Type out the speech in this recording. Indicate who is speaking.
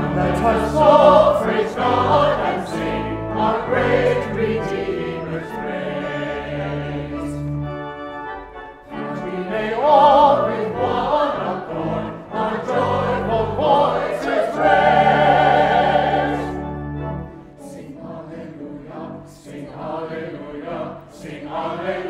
Speaker 1: Let us all praise God and sing our great Redeemer's praise. And we may all with one accord our joyful voices raise. Sing hallelujah, sing hallelujah, sing hallelujah.